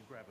Don't grab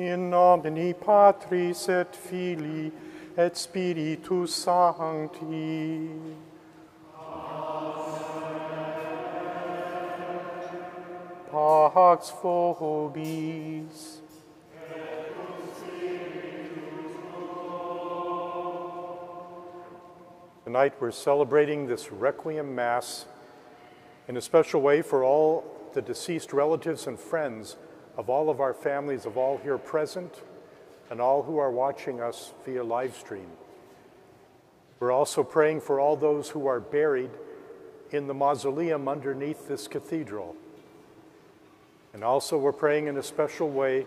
In nomine Patris et Filii et Spiritus Sancti. Pax vobis. Tonight we're celebrating this Requiem Mass in a special way for all the deceased relatives and friends of all of our families, of all here present, and all who are watching us via live stream. We're also praying for all those who are buried in the mausoleum underneath this cathedral. And also, we're praying in a special way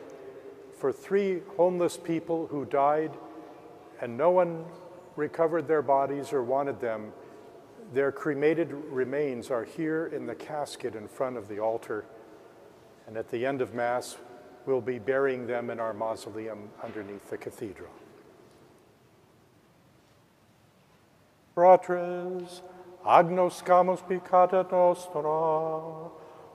for three homeless people who died and no one recovered their bodies or wanted them. Their cremated remains are here in the casket in front of the altar. And at the end of Mass, we'll be burying them in our mausoleum underneath the cathedral. Fratres, agnoscamus peccata nostra,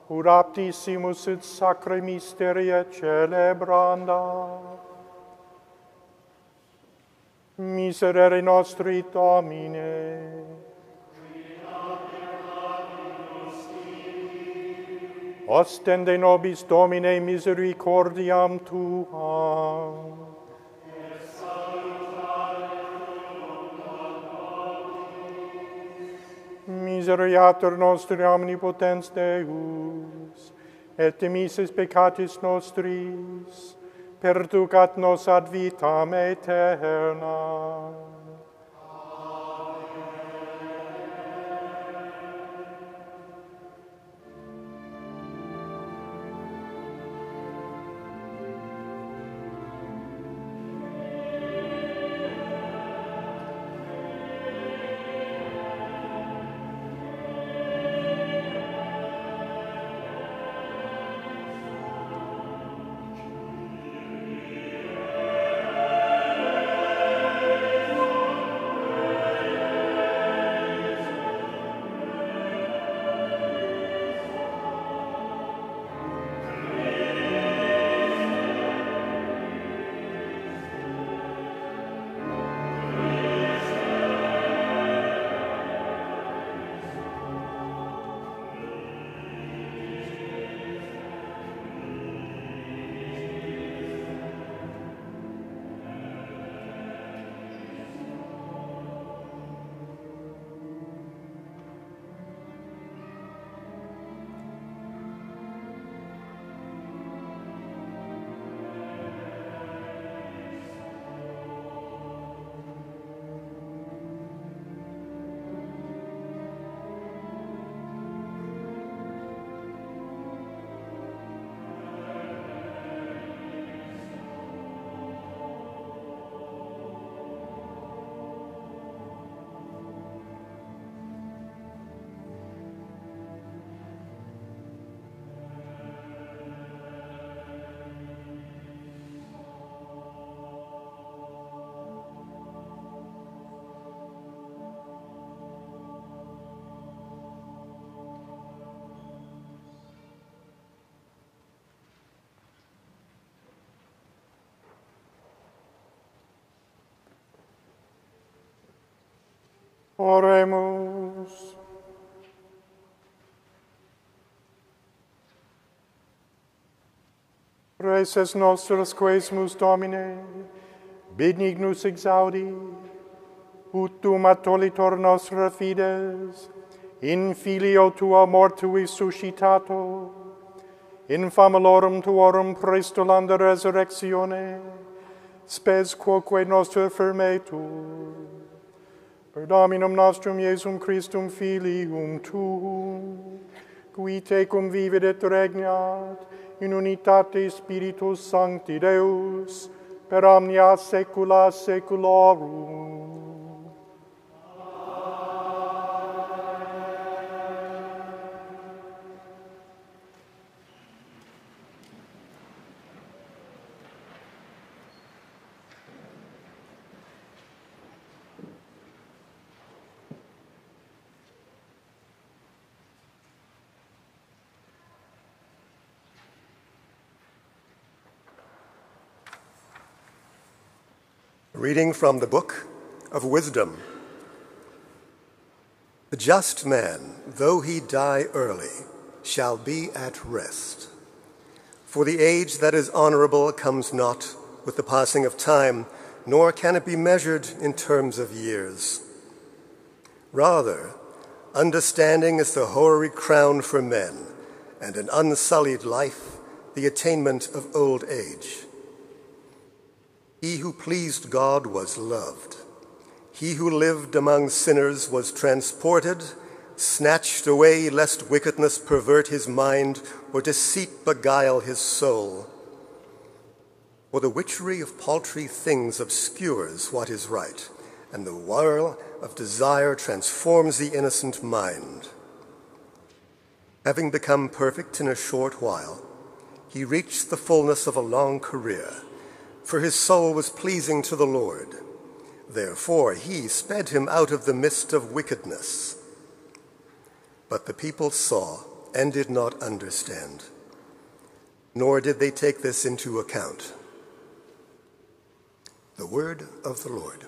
ut aptissimus et sacre mysteria celebranda. Miserere nostri Domine, ostende nobis Domine misericordiam Tuam. Miseriator nostri omnipotens Deus, et mises peccatis nostris, perducat nos ad vitam aeternam. Oremus. Preces nostras quesmus Domine, benignus exaudi, ut tu matolitor nostra fides, in filio tuo mortui suscitato, in famalorum tuorum prestolanda resurrectione, spes quoque nostra firmetur, per Dominum nostrum Iesum Christum Filium Tuum, qui te cum vivit et regnat, in unitate Spiritus Sancti Deus, per omnia saecula saeculorum. Reading from the Book of Wisdom. The just man, though he die early, shall be at rest. For the age that is honorable comes not with the passing of time, nor can it be measured in terms of years. Rather, understanding is the hoary crown for men, and an unsullied life the attainment of old age. He who pleased God was loved. He who lived among sinners was transported, snatched away, lest wickedness pervert his mind or deceit beguile his soul. For the witchery of paltry things obscures what is right, and the whirl of desire transforms the innocent mind. Having become perfect in a short while, he reached the fullness of a long career for his soul was pleasing to the Lord. Therefore he sped him out of the midst of wickedness. But the people saw and did not understand, nor did they take this into account. The word of the Lord.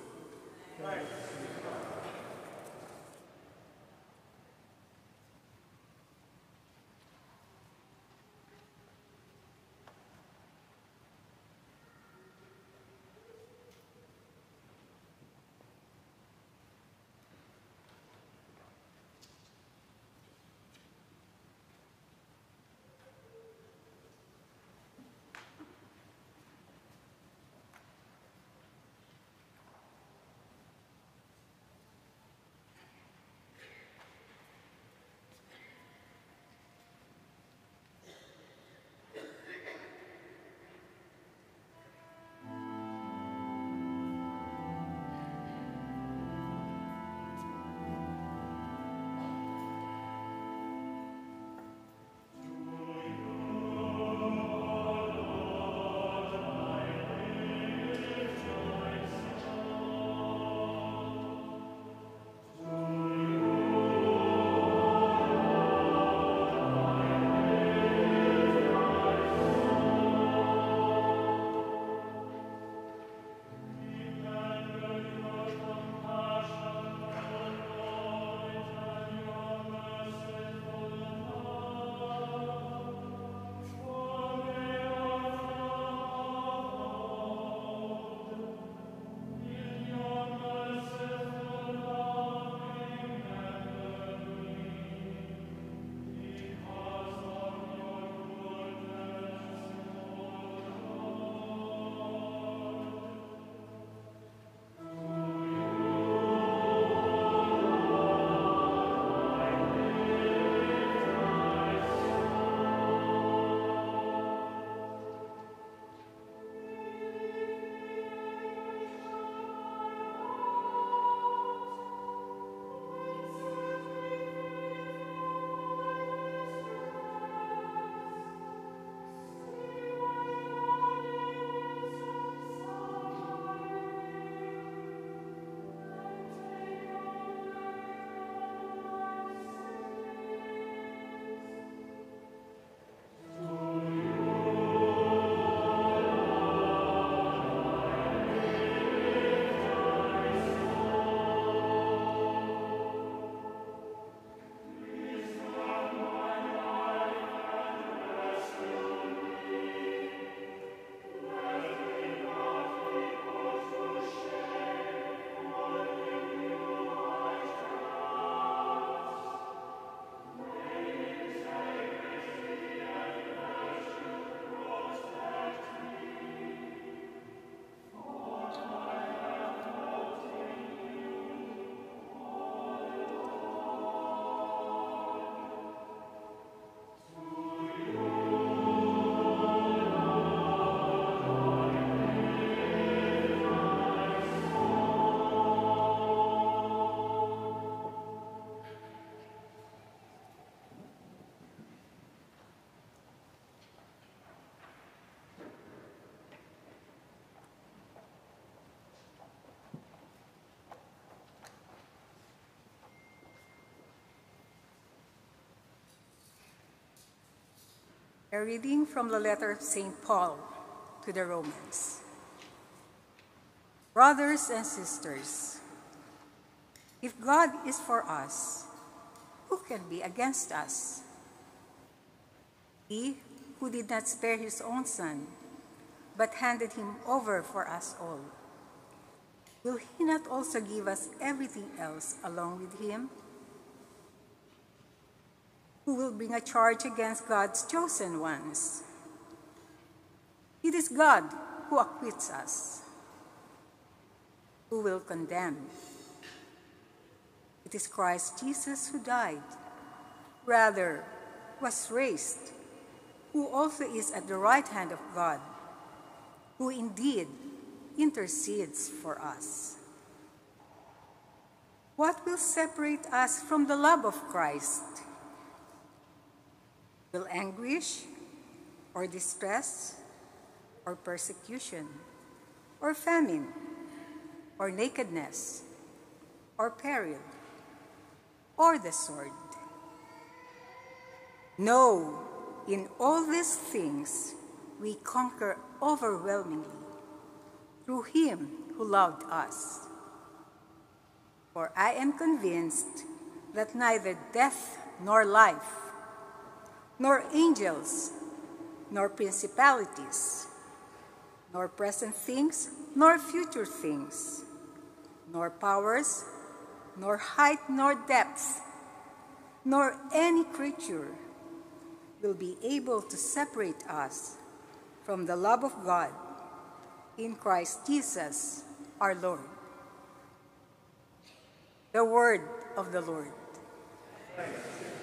A reading from the letter of St. Paul to the Romans. Brothers and sisters, if God is for us, who can be against us? He who did not spare his own son, but handed him over for us all, will he not also give us everything else along with him? Who will bring a charge against God's chosen ones? It is God who acquits us. Who will condemn? It is Christ Jesus who died, rather, was raised, who also is at the right hand of God, who indeed intercedes for us. What will separate us from the love of Christ? Will anguish, or distress, or persecution, or famine, or nakedness, or peril, or the sword? No, in all these things we conquer overwhelmingly through him who loved us. For I am convinced that neither death nor life, nor angels, nor principalities, nor present things, nor future things, nor powers, nor height, nor depth, nor any creature will be able to separate us from the love of God in Christ Jesus our Lord. The word of the Lord. The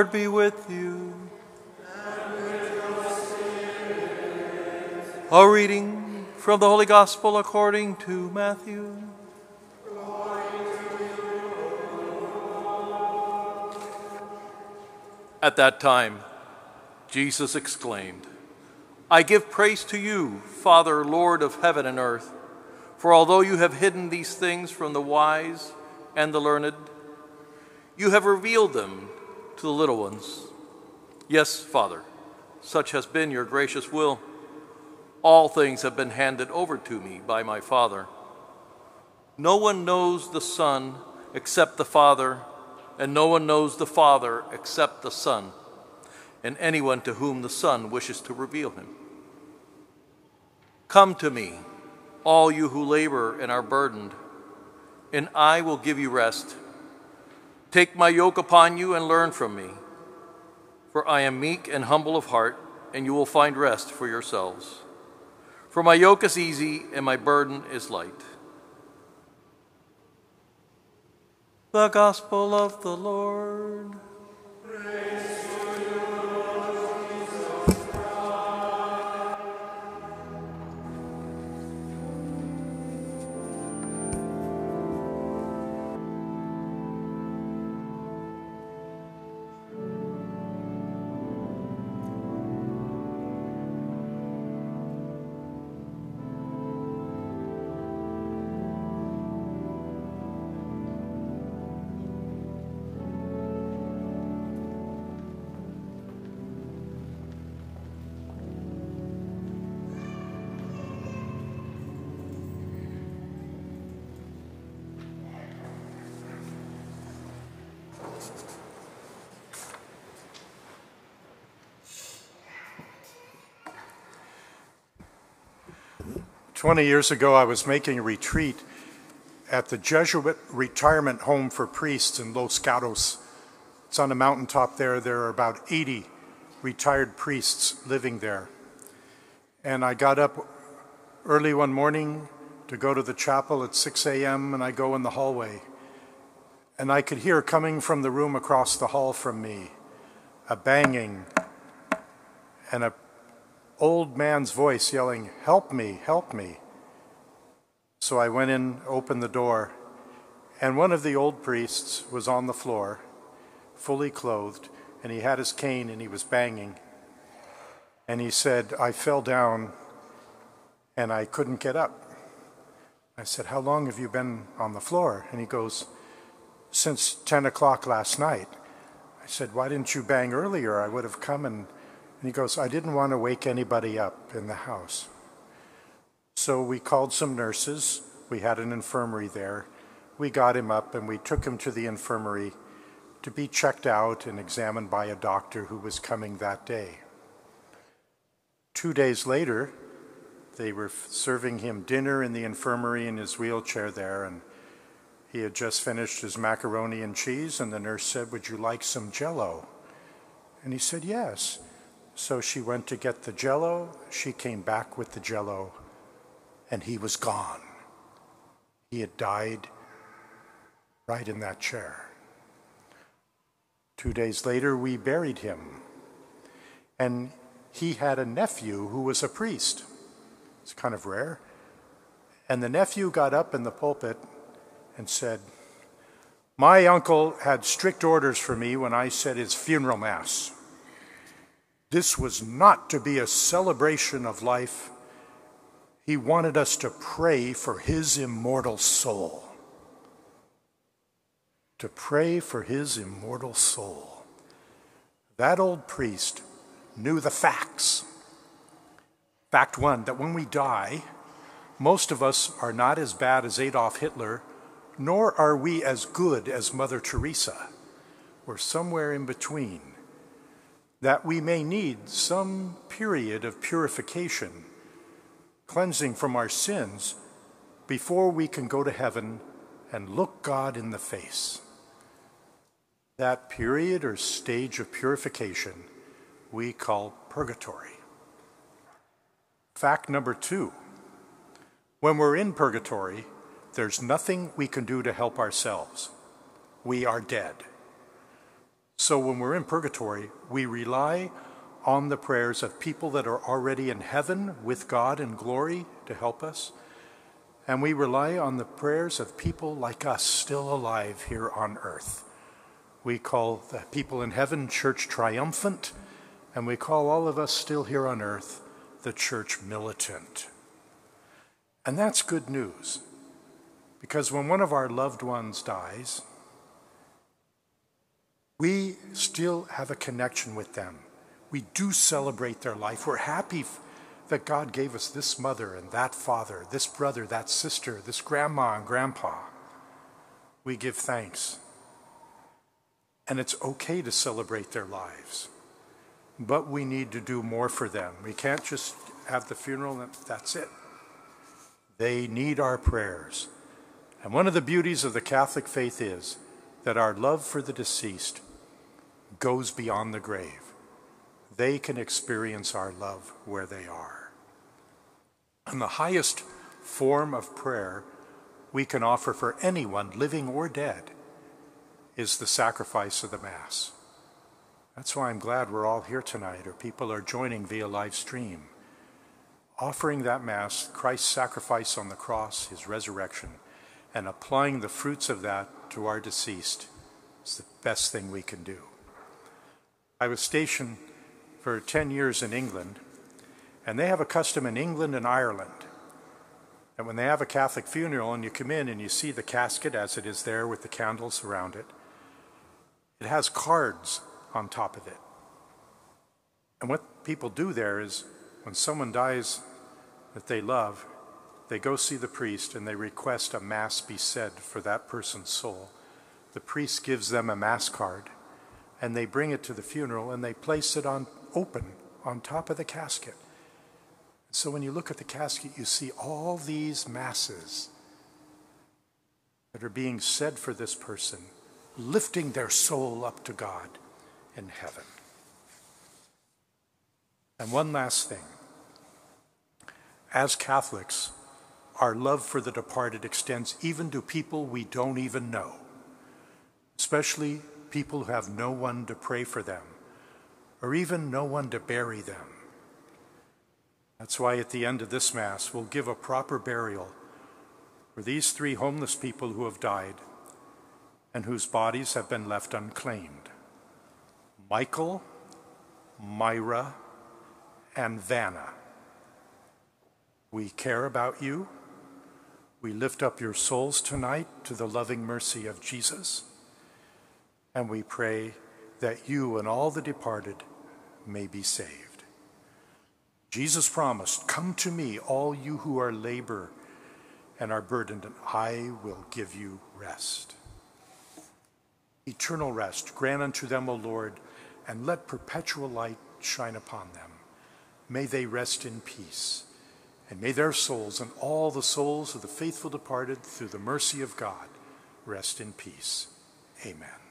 Lord be with you. A reading from the Holy Gospel according to Matthew. At that time, Jesus exclaimed, I give praise to you, Father, Lord of heaven and earth, for although you have hidden these things from the wise and the learned, you have revealed them to the little ones. Yes, Father, such has been your gracious will. All things have been handed over to me by my Father. No one knows the Son except the Father, and no one knows the Father except the Son, and anyone to whom the Son wishes to reveal him. Come to me, all you who labor and are burdened, and I will give you rest. Take my yoke upon you and learn from me, for I am meek and humble of heart, and you will find rest for yourselves. For my yoke is easy and my burden is light. The Gospel of the Lord. 20 years ago, I was making a retreat at the Jesuit Retirement Home for Priests in Los Gatos. It's on a mountaintop there. There are about 80 retired priests living there. And I got up early one morning to go to the chapel at 6 a.m., and I go in the hallway. And I could hear coming from the room across the hall from me a banging and a old man's voice yelling, Help me, help me. So I went in, opened the door, and one of the old priests was on the floor, fully clothed, and he had his cane and he was banging. And he said, I fell down and I couldn't get up. I said, How long have you been on the floor? And he goes, Since 10 o'clock last night. I said, Why didn't you bang earlier? I would have come and and he goes, I didn't want to wake anybody up in the house. So we called some nurses. We had an infirmary there. We got him up and we took him to the infirmary to be checked out and examined by a doctor who was coming that day. Two days later, they were serving him dinner in the infirmary in his wheelchair there, and he had just finished his macaroni and cheese, and the nurse said, Would you like some jello? And he said, Yes. So she went to get the jello. She came back with the jello, and he was gone. He had died right in that chair. Two days later, we buried him. And he had a nephew who was a priest. It's kind of rare. And the nephew got up in the pulpit and said, My uncle had strict orders for me when I said his funeral mass. This was not to be a celebration of life. He wanted us to pray for his immortal soul. To pray for his immortal soul. That old priest knew the facts. Fact one that when we die, most of us are not as bad as Adolf Hitler, nor are we as good as Mother Teresa. We're somewhere in between that we may need some period of purification, cleansing from our sins, before we can go to heaven and look God in the face. That period or stage of purification we call purgatory. Fact number two when we're in purgatory, there's nothing we can do to help ourselves. We are dead. So when we're in purgatory, we rely on the prayers of people that are already in heaven with God in glory to help us. And we rely on the prayers of people like us still alive here on earth. We call the people in heaven church triumphant, and we call all of us still here on earth the church militant. And that's good news, because when one of our loved ones dies, we still have a connection with them. We do celebrate their life. We're happy that God gave us this mother and that father, this brother, that sister, this grandma and grandpa. We give thanks. And it's okay to celebrate their lives. But we need to do more for them. We can't just have the funeral and that's it. They need our prayers. And one of the beauties of the Catholic faith is that our love for the deceased goes beyond the grave. They can experience our love where they are. And the highest form of prayer we can offer for anyone, living or dead, is the sacrifice of the Mass. That's why I'm glad we're all here tonight, or people are joining via live stream. Offering that Mass, Christ's sacrifice on the cross, his resurrection, and applying the fruits of that to our deceased is the best thing we can do. I was stationed for 10 years in England, and they have a custom in England and Ireland that when they have a Catholic funeral and you come in and you see the casket as it is there with the candles around it, it has cards on top of it. And what people do there is when someone dies that they love, they go see the priest and they request a mass be said for that person's soul. The priest gives them a mass card and they bring it to the funeral and they place it on open on top of the casket. So when you look at the casket, you see all these masses that are being said for this person, lifting their soul up to God in heaven. And one last thing. As Catholics, our love for the departed extends even to people we don't even know, especially people who have no one to pray for them or even no one to bury them. That's why at the end of this Mass, we'll give a proper burial for these three homeless people who have died and whose bodies have been left unclaimed Michael, Myra, and Vana. We care about you. We lift up your souls tonight to the loving mercy of Jesus, and we pray that you and all the departed may be saved. Jesus promised, Come to me, all you who are labor and are burdened, and I will give you rest. Eternal rest grant unto them, O Lord, and let perpetual light shine upon them. May they rest in peace and may their souls and all the souls of the faithful departed, through the mercy of God, rest in peace. Amen.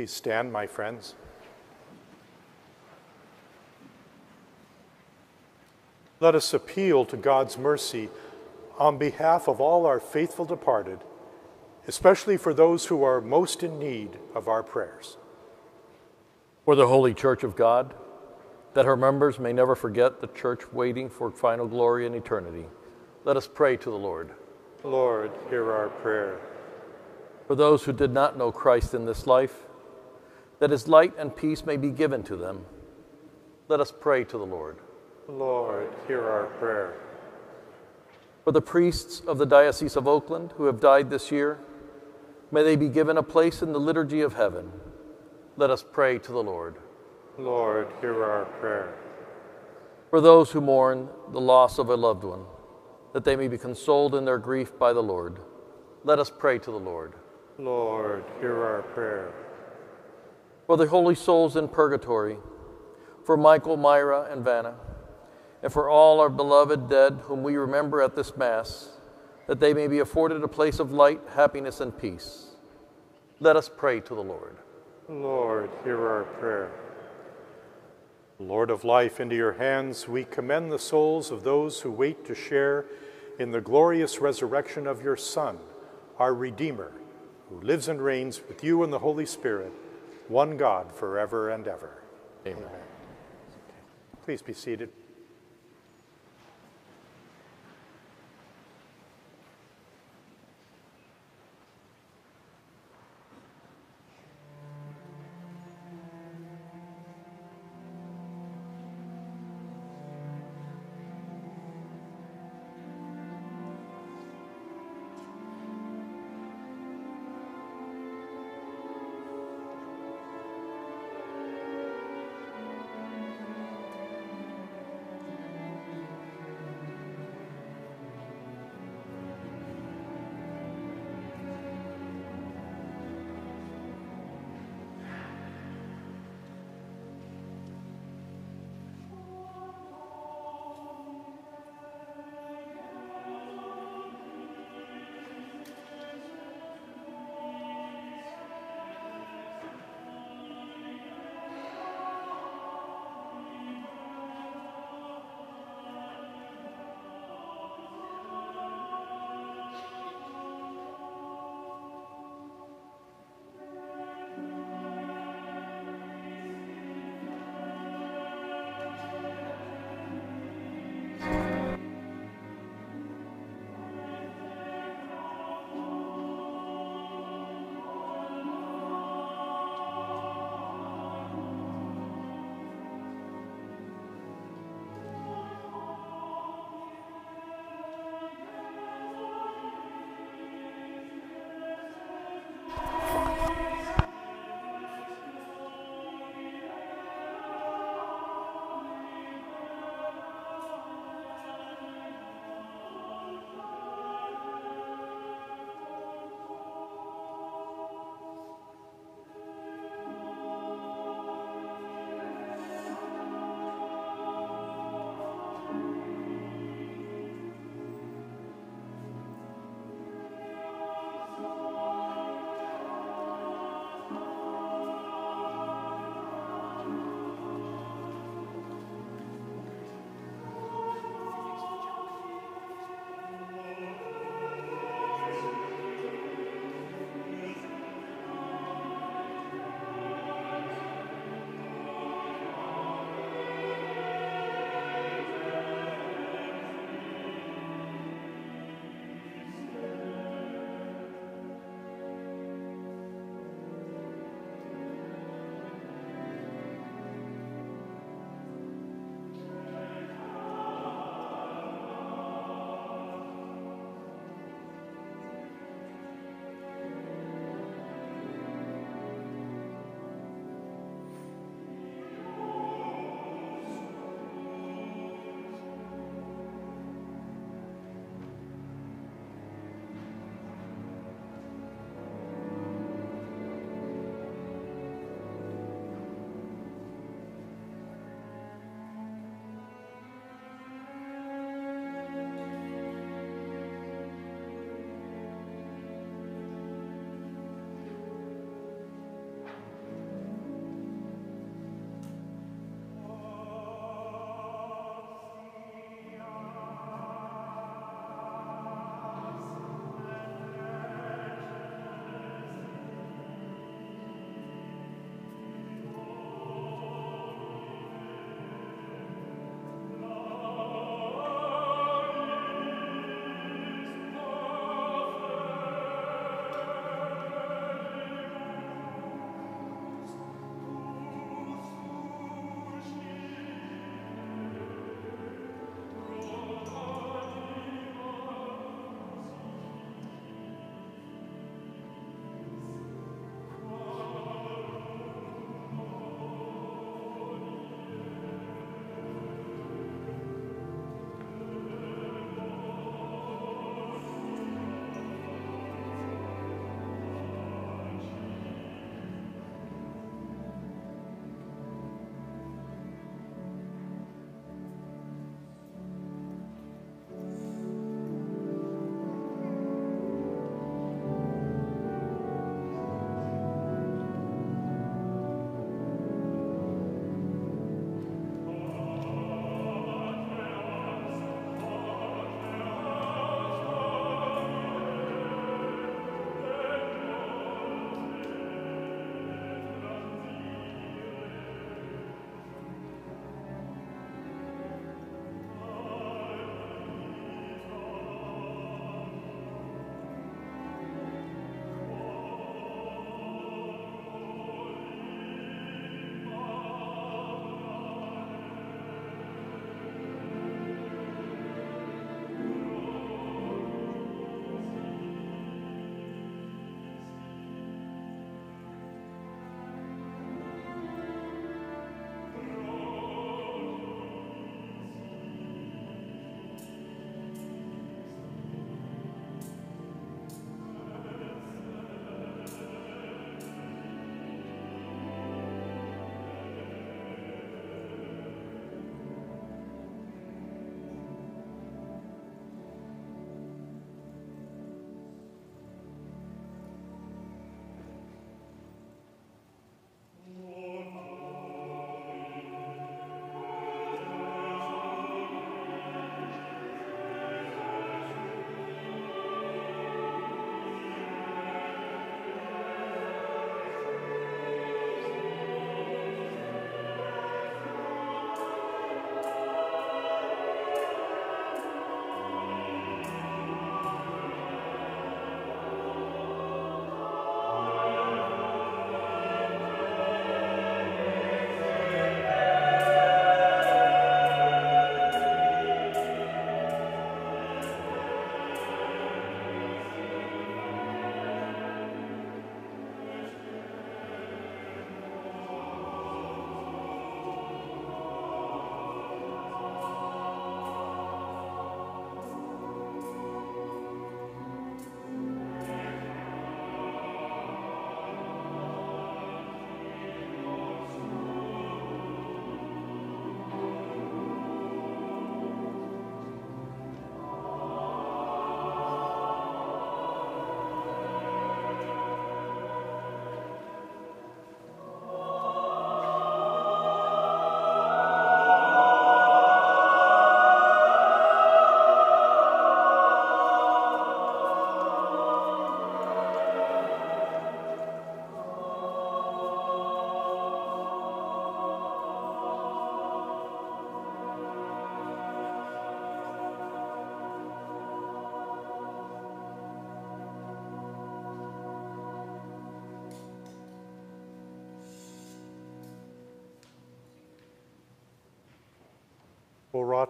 Please stand, my friends. Let us appeal to God's mercy on behalf of all our faithful departed, especially for those who are most in need of our prayers. For the Holy Church of God, that her members may never forget the church waiting for final glory in eternity, let us pray to the Lord. Lord, hear our prayer. For those who did not know Christ in this life, that his light and peace may be given to them. Let us pray to the Lord. Lord, hear our prayer. For the priests of the Diocese of Oakland who have died this year, may they be given a place in the liturgy of heaven. Let us pray to the Lord. Lord, hear our prayer. For those who mourn the loss of a loved one, that they may be consoled in their grief by the Lord, let us pray to the Lord. Lord, hear our prayer for the holy souls in purgatory, for Michael, Myra, and Vana, and for all our beloved dead whom we remember at this Mass, that they may be afforded a place of light, happiness, and peace. Let us pray to the Lord. Lord, hear our prayer. Lord of life, into your hands we commend the souls of those who wait to share in the glorious resurrection of your Son, our Redeemer, who lives and reigns with you in the Holy Spirit, one God forever and ever. Amen. Please be seated.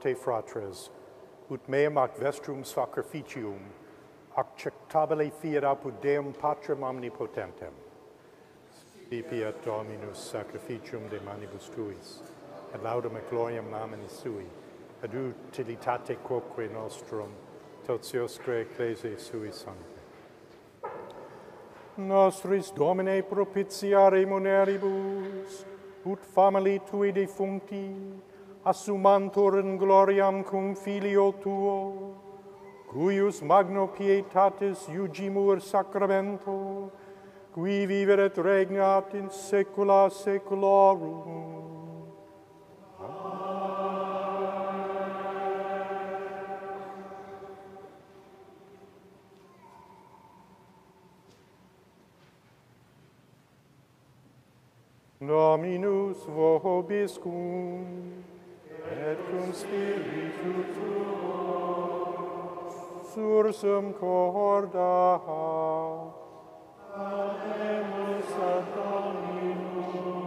Frate fratres, ut meam ac vestrum sacrificium, acceptabile fiat apud Deum Patrem omnipotentem. Sipi Dominus sacrificium de manibus tuis, et laudem et gloriam namini sui, ad utilitate quoque nostrum, totiosque ecclesiae sui sancte. Nostris Domine propitiare muneribus, ut famili tui defuncti, assumantur in gloriam cum filio tuo, cuius magno pietatis iugimur sacramento, qui viveret regnat in saecula saeculorum. Dominus vobiscum et cum spiritu tuo sursum corda Ademus ad Dominum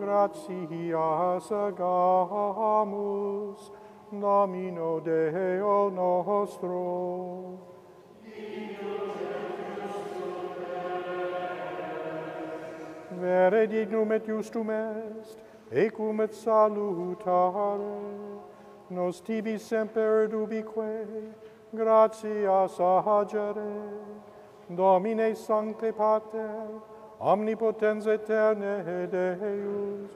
gratias agamus nomino Deo nostro. Vere dignum et justum est ecum et salutare, nos tibi semper dubique, gratias agere, Domine Sancte Pater, omnipotens eterne Deus,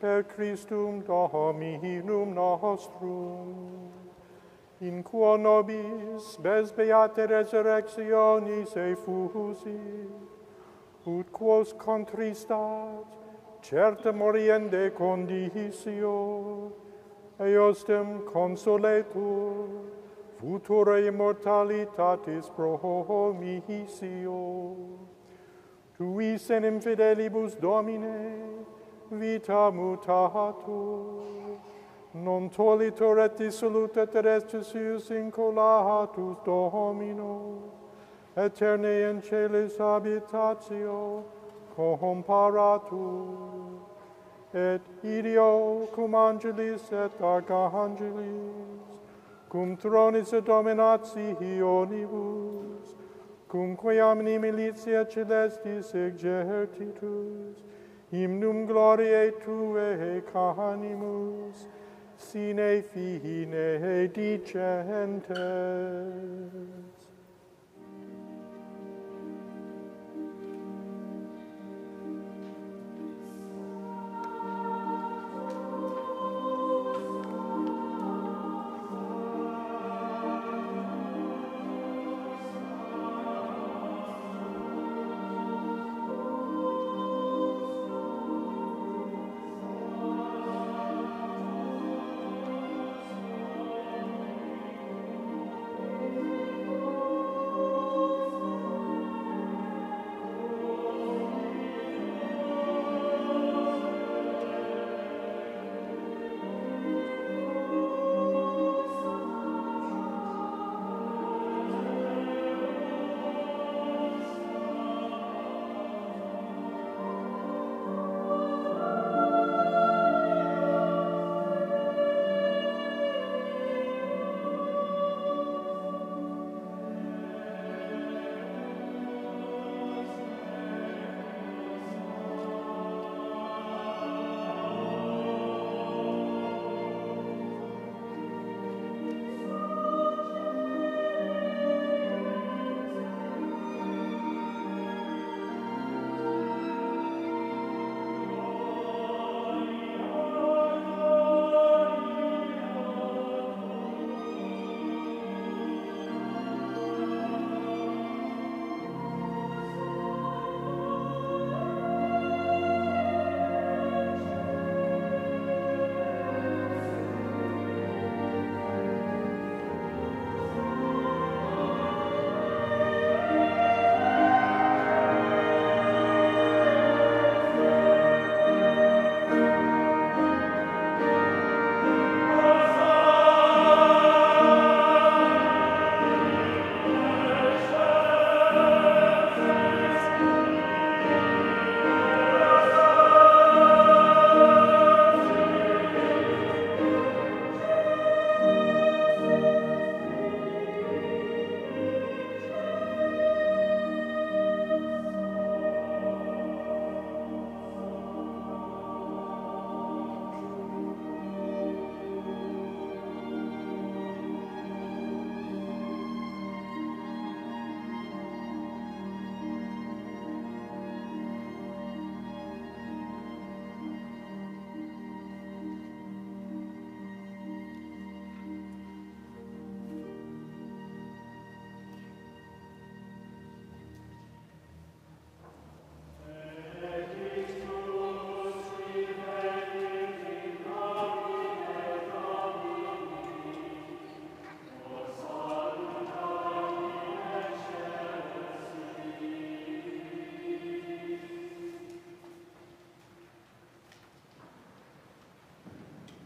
per Christum Dominum nostrum, in quo nobis bes beate resurrectionis effusi, ut quos contristat, certe moriende condicio, eostem consoletur, futura immortalitatis pro. Tuis en infidelibus Domine vita mutatur, non tolitor et dissoluta terrestris ius incolatus Domino, eterne in celis habitatio, comparatur, et ideo cum angelis et archangelis, cum tronis et dominationibus, cum quamni militia celestis exertitus, hymnum gloriae Tue canimus, sine fine dicente.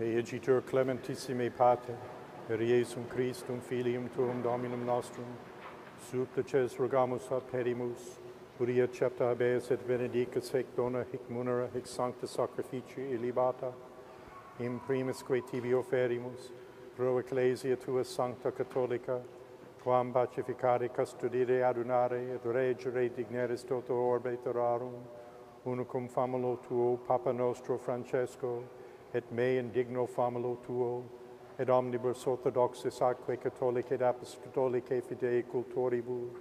Egitur clementissime Pater, per Iesum Christum Filium Tuum Dominum Nostrum, supplices rogamus a perimus, uria cepta habeas et benedicus hec dona hic munera hic sancta sacrificii illibata, in primisque tibi offerimus, pro ecclesia tua sancta catholica, quam pacificare custodire adunare et regere digneris toto orbe terrarum, unicum famulo tuo, Papa nostro Francesco, et me indigno famulo tuo, et omnibus orthodoxis atque catholicae et apostolicae fidei cultoribus.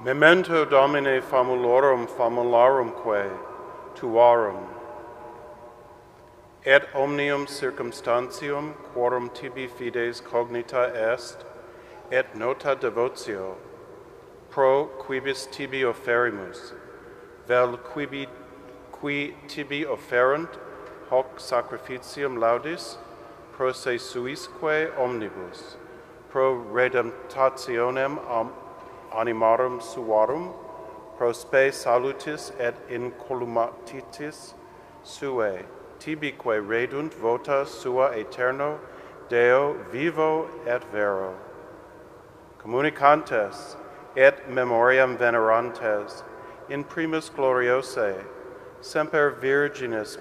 Memento Domine famulorum famularumque tuarum, et omnium circumstantium quorum tibi fides cognita est, et nota devotio, pro quibus tibi offerimus, vel quibi qui tibi offerunt hoc sacrificium laudis pro se suisque omnibus, pro redemptationem animarum suarum, pro spe salutis et incolumatitis suae, tibique redunt vota sua eterno Deo vivo et vero. Communicantes et memoriam venerantes in primis gloriose, semper Virginis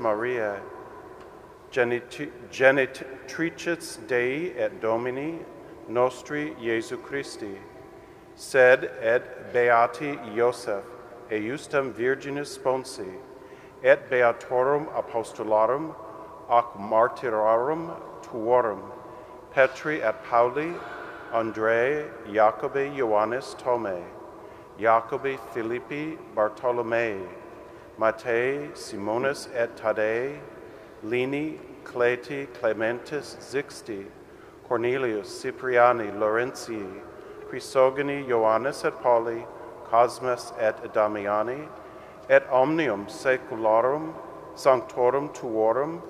genit- genitricis Dei et Domini nostri Iesu Christi, sed et beati Ioseph, eiustem Virginis sponsi, et beatorum apostolarum ac martyrarum tuorum, Petri et Pauli, Andrei, Jacobi, Ioannis, Thomae, Jacobi, Philippi, Bartholomaei, Matthaei, Simonis et Thaddaei, Lini, Cleti, Clementis, Xysti, Cornelius, Cypriani, Laurentii, Chrysogoni, Ioannis et Pauli, Cosmas et Damiani, et omnium secularum sanctorum tuorum,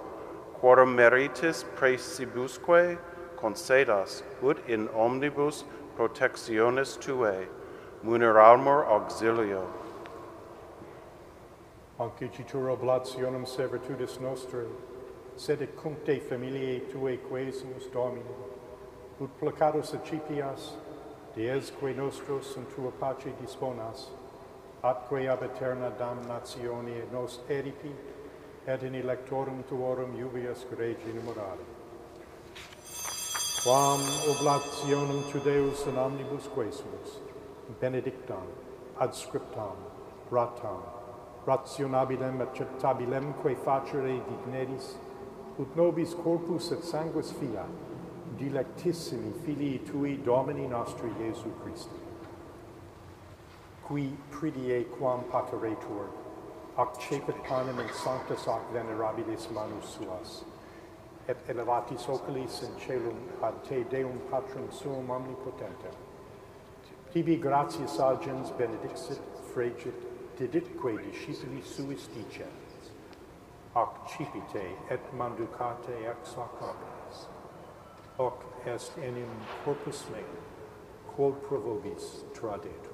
quorum meritis praesibusque concedas, ut in omnibus protectionis tuae, muneramur auxilio. Ancititur oblationem servitudis nostrae, sed et cum te familiae tuae quesumus Domine, ut placatus accipias, diesque nostros in tua pace disponas, atque ab eterna damnatione nos eripi, et in electorum tuorum iubias gregi morari. Quam oblationum tu Deus in omnibus quesumus, benedictam, adscriptam, ratam, rationabilem acceptabilem quae facere digneris, ut nobis corpus et sanguis fiat, dilectissimi filii tui Domini nostri Iesu Christi, qui pridie quam pateretur, ac cepet panem in sanctus ac venerabilis manus suas, et elevatis oculis in celum ad te Deum Patrum suum omnipotentem. Tibi gratias agens benedixit, fregit, diditque discipuli suis dicens, ac cipite et manducate ex hoc omnes, hoc est enim corpus meum, quod provobis tradetur.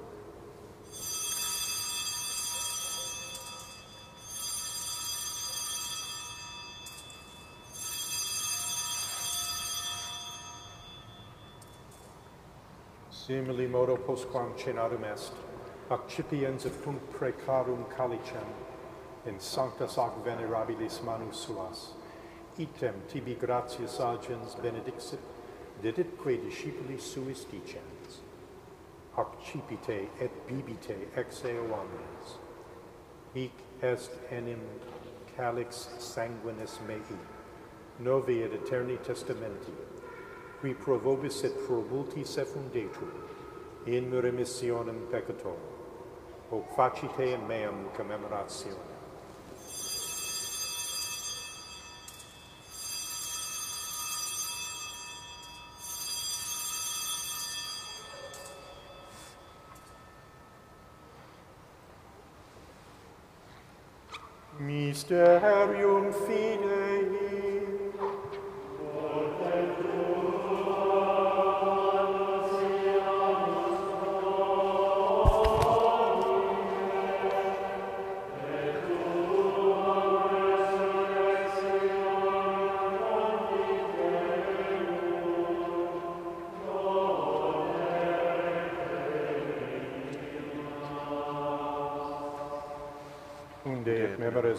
Simili modo postquam cenarum est, accipiens et cum precarum calicem, in sanctas ac venerabilis manus suas, item tibi gratias agens benedixit, deditque discipuli suis dicens, accipite et bibite ex eo omnes, hic est enim calix sanguinis mei, novi et eterni testamenti, qui pro vobis et pro multis effundetur, in remissionem peccatorum, hoc facite in meam commemorationem. Mysterium Fidei.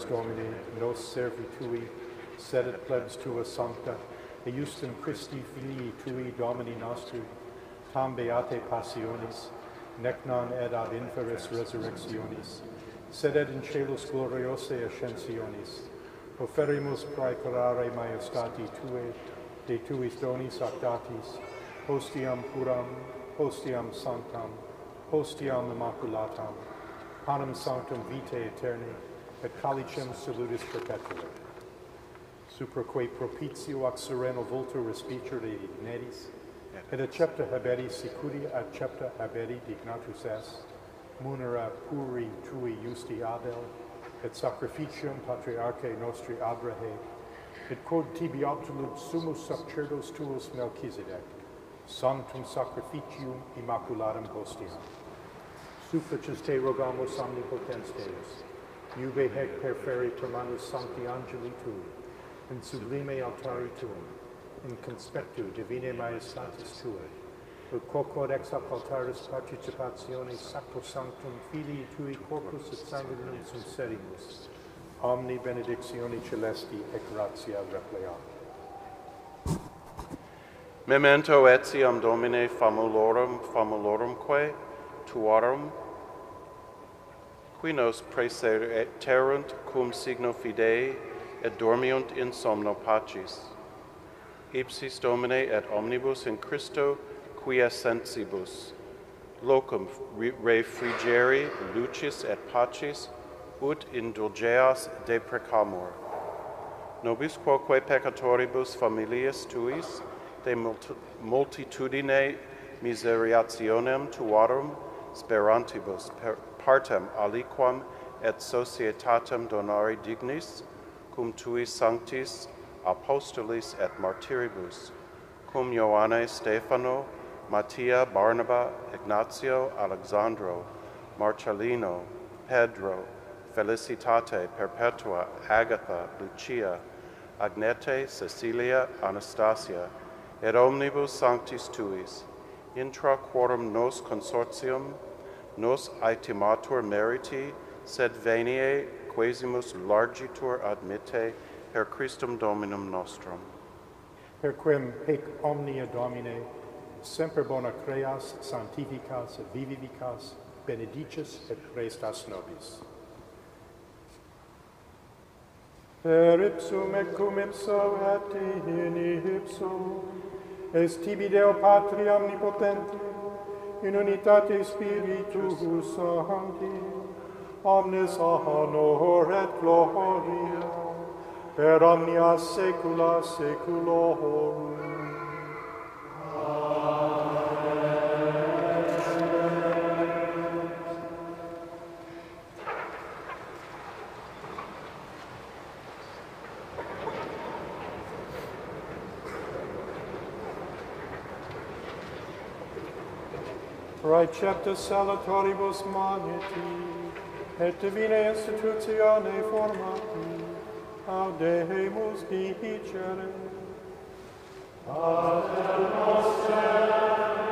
Domini, nos servi tui, sedet plebs tua sancta, eiustem Christi Filii tui Domini nostri, tam beate passionis, nec non ed ad inferis resurrectionis, sed ed in celus gloriose ascensionis, offerimus praecorare maestati tue, de tuis donis actatis, hostiam puram, hostiam sanctam, hostiam immaculatam, panem sanctum vitae aeterni, et calicem salutis perpetua. Supraque propitio ac sereno vultur respicer de digneris, et accepta haberi sicuri accepta haberi dignatus est, munera puri tui justi abel, et sacrificium patriarchae nostri Abrahae, et quod tibi obtulut sumus sacerdos tuus Melchisedech, sanctum sacrificium immaculatum hostiam. Supplices te rogamus omnipotens Deus, Iube hec perferi termanus sancti angeli tui, in sublime altari tuum, in conspectu divine maestatis tuae, ut quoquod ex hoc altaris participatione sacrosanctum filii tui corpus et sanguinum sunserimus, omni benedictioni celesti et gratia repleat. Memento etiam Domine famulorum famulorumque tuarum qui nos praeserterunt cum signo fidei et dormiunt in somno pacis. Ipsis Domine et omnibus in Christo quiescentibus, locum refrigeri lucis et pacis, ut indulgeas deprecamur. Nobis quoque peccatoribus familias tuis, de multitudine miseriationem tuarum sperantibus per partem aliquam et societatem donari dignis, cum tui sanctis apostolis et martyribus cum Ioanne Stefano, Mattia Barnaba, Ignazio Alexandro, Marcellino, Pedro, Felicitate Perpetua, Agatha, Lucia, Agnete, Cecilia, Anastasia, et omnibus sanctis tuis, intra quorum nos consortium nos aetimatur meriti, sed venie quesimus largitur admite per Christum Dominum nostrum. Per quem pec omnia Domine, semper bona creas, sanctificas, vivificas, benedicis et prestas nobis. Per ipsum et cum ipso et in ipsum, est tibi Deo Patri omnipotente, in unitate Spiritus Sancti, omnes honor et gloria, per omnia saecula saeculorum. Praeceptus salatoribus magneti, et divina institutione formati, audemus dicere. Pater noster,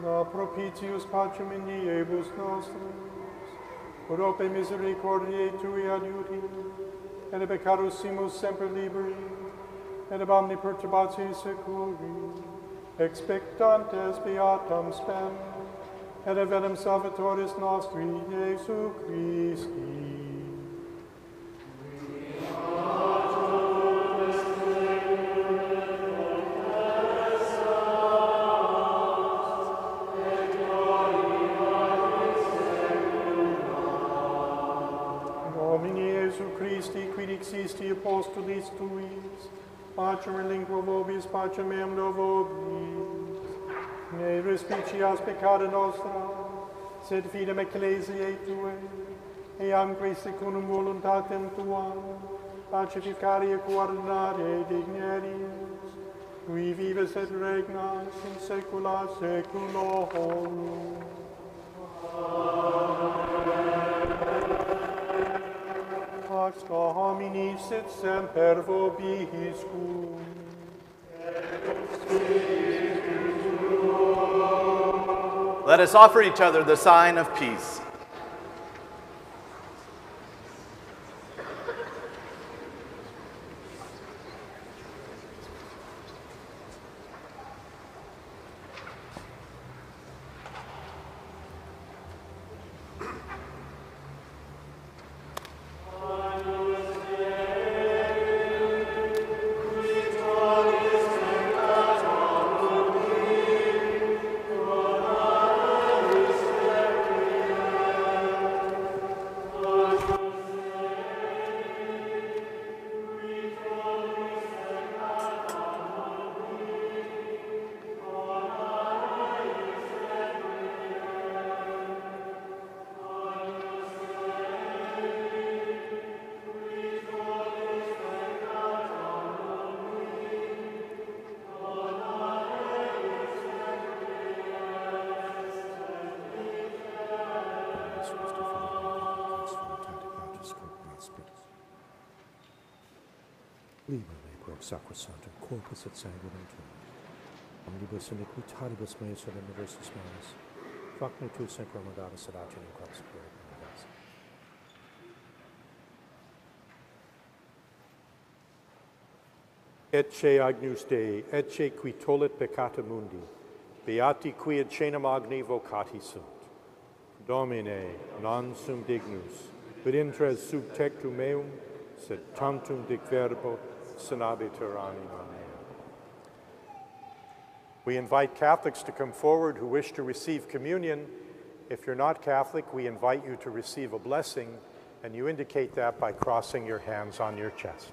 da propitius pacem in diebus nostris, urope misericordiae tui adiuti, et peccatus simus semper liberi, et ab omni securi, expectantes beatam spem, et evenem salvatoris nostri, Iesu Christi. Pacem in lingua vobis, pacem meam ne respicias peccata nostra, sed fidem ecclesiae Tue, secundum voluntatem Tuam, pacificare dignerius, qui vives et regnas in saecula saeculorum. Pax Domini sit semper. Let us offer each other the sign of peace. Et in quam superior universe. Ecce agnus Dei, ecce qui tollit peccata mundi, beati qui ad cenam agni vocati sunt. Domine, non sum dignus, quid intres sub tectum meum, sed tantum dic verbo sanabiter anima mea. We invite Catholics to come forward who wish to receive communion. If you're not Catholic, we invite you to receive a blessing, and you indicate that by crossing your hands on your chest.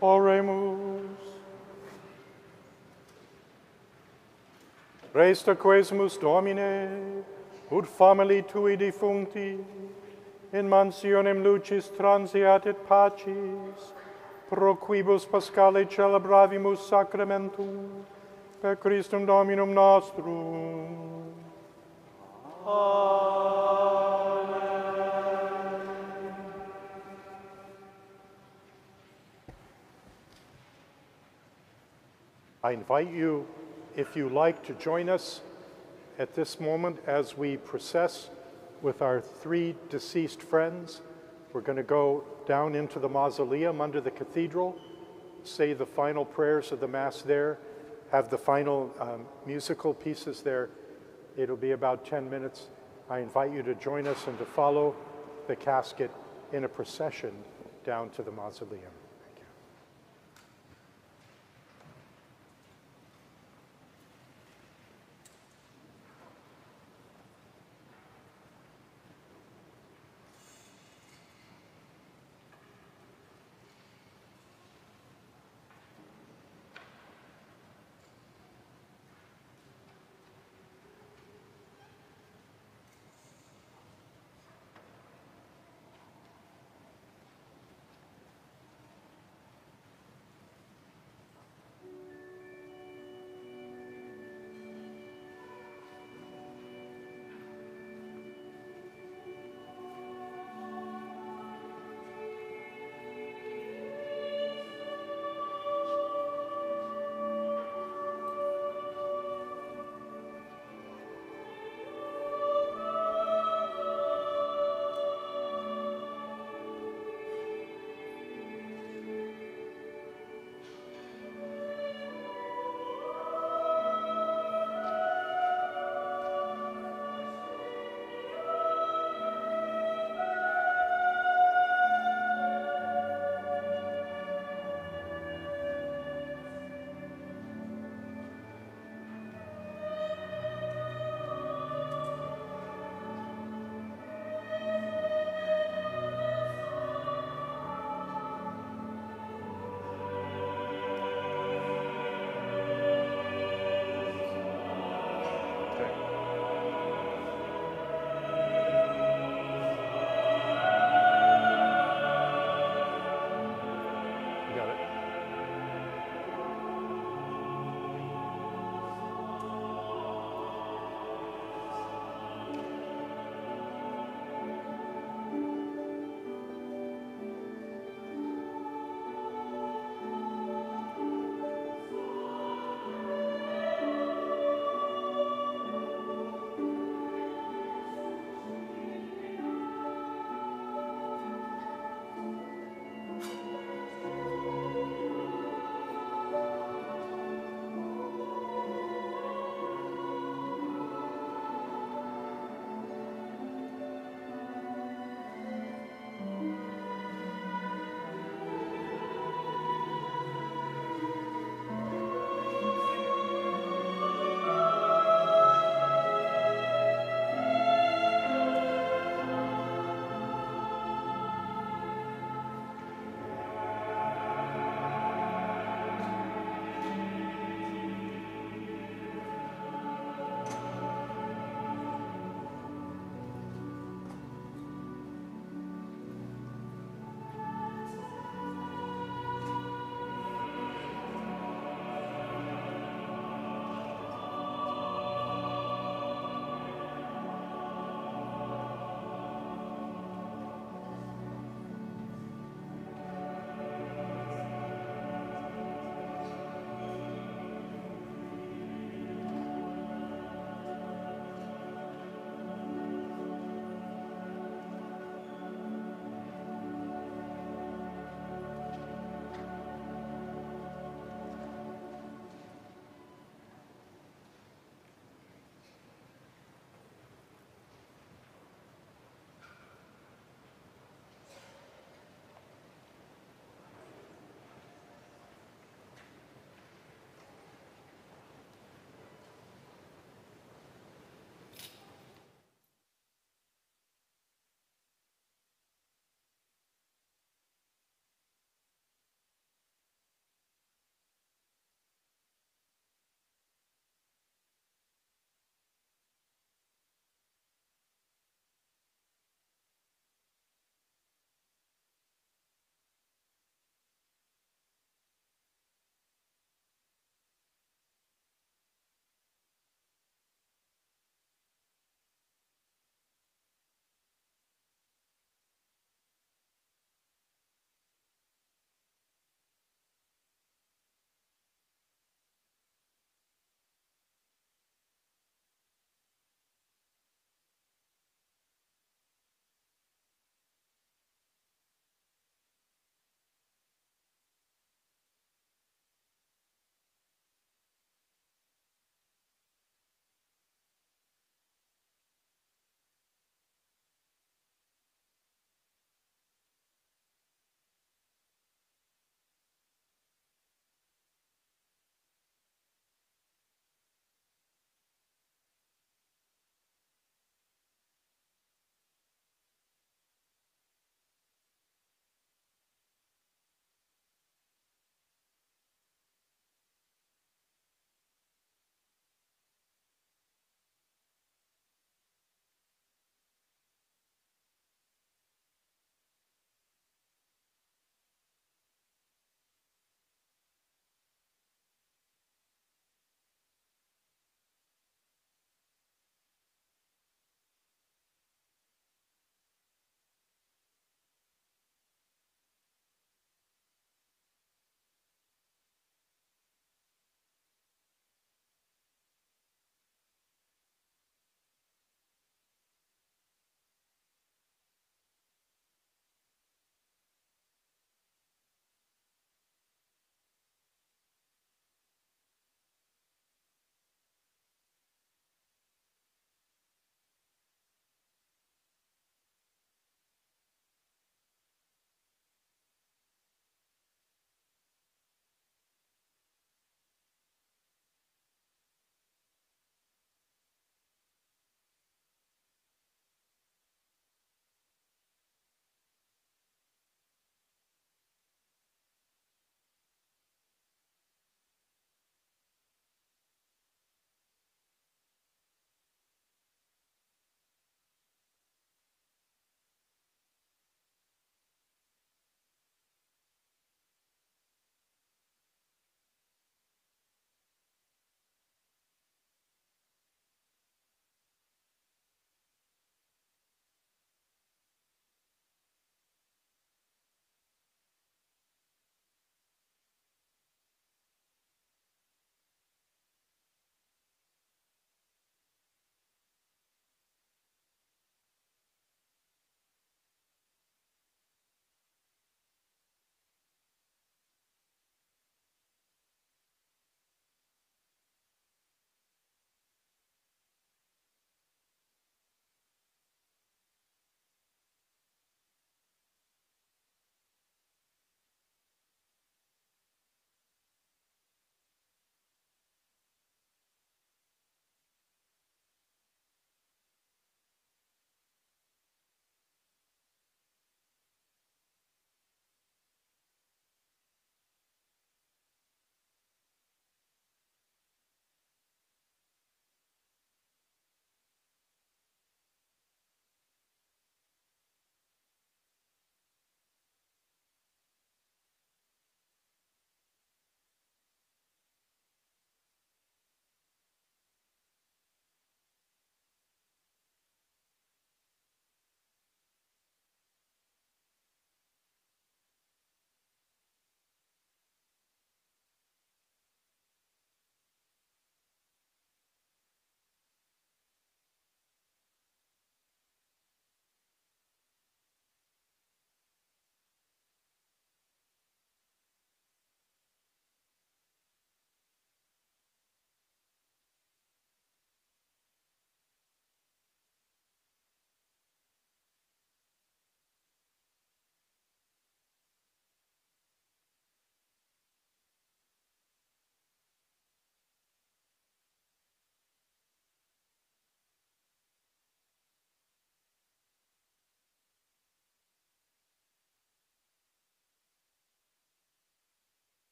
Oremus. Resta quesmus Domine, ut famili tui defuncti, in mansionem lucis transiat et pacis, pro quibus pascale celebravimus sacramentum, per Christum Dominum nostrum. Amen. I invite you, if you like, to join us at this moment as we process with our three deceased friends. We're going to go down into the mausoleum under the cathedral, say the final prayers of the Mass there, have the final um, musical pieces there. It'll be about 10 minutes. I invite you to join us and to follow the casket in a procession down to the mausoleum.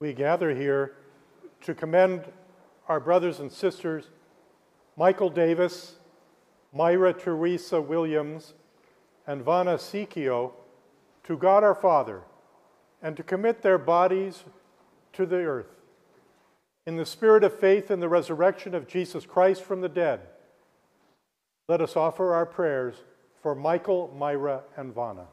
We gather here to commend our brothers and sisters Michael Davis, Myra Theresa Williams, and Vana Sicchio to God our Father and to commit their bodies to the earth. In the spirit of faith in the resurrection of Jesus Christ from the dead, let us offer our prayers for Michael, Myra, and Vana.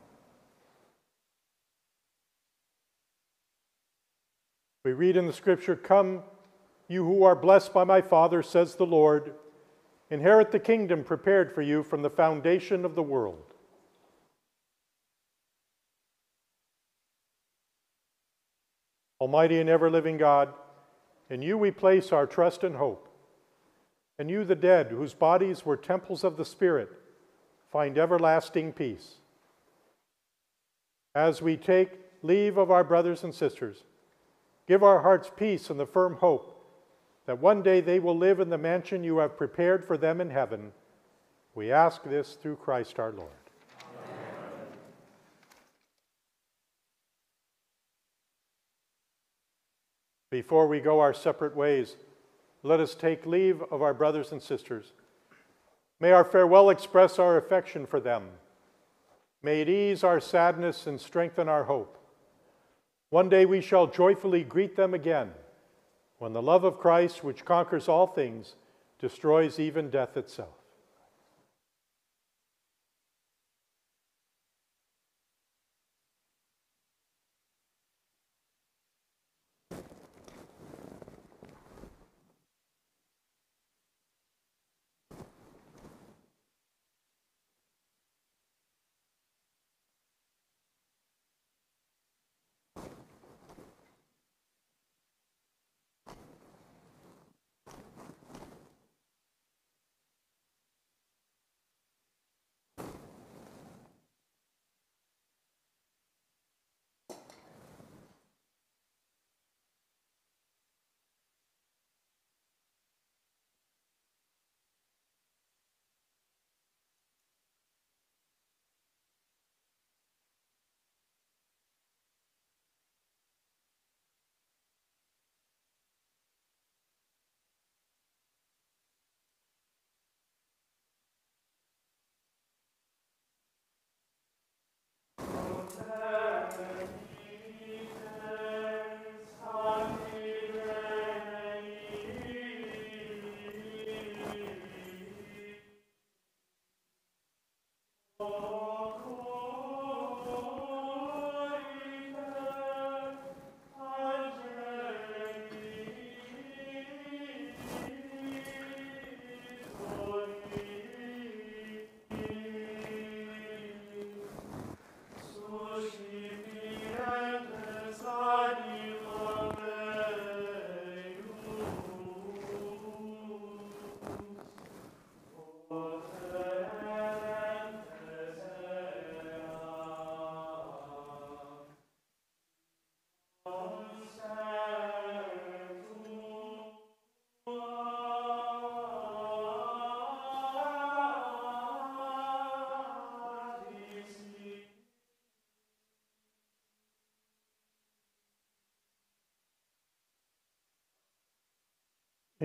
We read in the scripture, Come, you who are blessed by my Father, says the Lord, inherit the kingdom prepared for you from the foundation of the world. Almighty and ever living God, in you we place our trust and hope. And you, the dead, whose bodies were temples of the Spirit, find everlasting peace. As we take leave of our brothers and sisters, give our hearts peace and the firm hope that one day they will live in the mansion you have prepared for them in heaven. We ask this through Christ our Lord. Before we go our separate ways, let us take leave of our brothers and sisters. May our farewell express our affection for them. May it ease our sadness and strengthen our hope. One day we shall joyfully greet them again when the love of Christ, which conquers all things, destroys even death itself.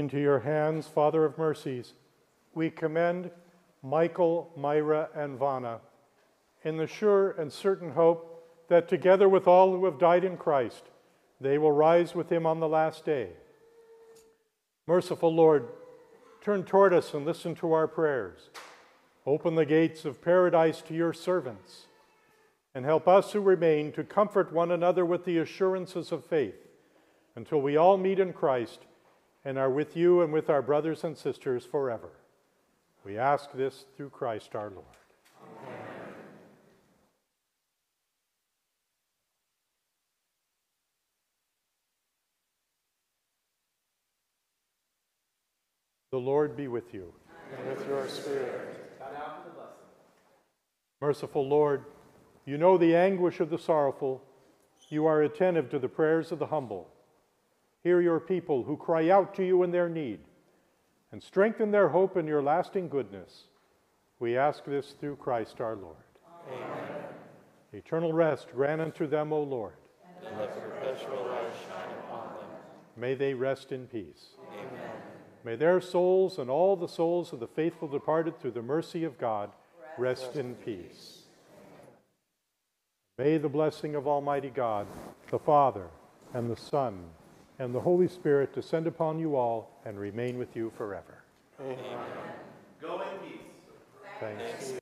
Into your hands, Father of mercies, we commend Michael, Myra, and Vana in the sure and certain hope that together with all who have died in Christ, they will rise with him on the last day. Merciful Lord, turn toward us and listen to our prayers. Open the gates of paradise to your servants, and help us who remain to comfort one another with the assurances of faith until we all meet in Christ and are with you and with our brothers and sisters forever. We ask this through Christ our Lord. Amen. The Lord be with you. And with your spirit. Merciful Lord, you know the anguish of the sorrowful. You are attentive to the prayers of the humble. Hear your people who cry out to you in their need, and strengthen their hope in your lasting goodness. We ask this through Christ our Lord. Amen. Eternal rest grant unto them, O Lord. And let perpetual light shine upon them. May they rest in peace. Amen. May their souls and all the souls of the faithful departed through the mercy of God rest in peace. May the blessing of Almighty God, the Father, and the Son, and the Holy Spirit descend upon you all and remain with you forever. Amen. Go in peace. Thanks.